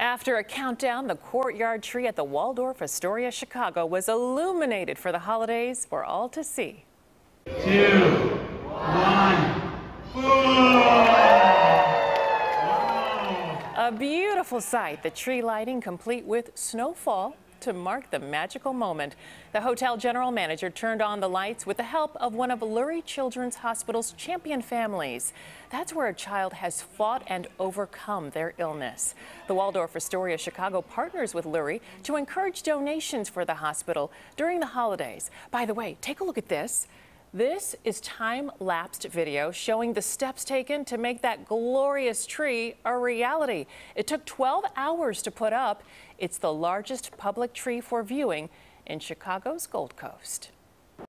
After a countdown, the courtyard tree at the Waldorf Astoria Chicago was illuminated for the holidays for all to see. Two, one, A beautiful sight, the tree lighting complete with snowfall to mark the magical moment. The hotel general manager turned on the lights with the help of one of Lurie Children's Hospital's champion families. That's where a child has fought and overcome their illness. The Waldorf Astoria Chicago partners with Lurie to encourage donations for the hospital during the holidays. By the way, take a look at this. This is time-lapsed video showing the steps taken to make that glorious tree a reality. It took 12 hours to put up. It's the largest public tree for viewing in Chicago's Gold Coast.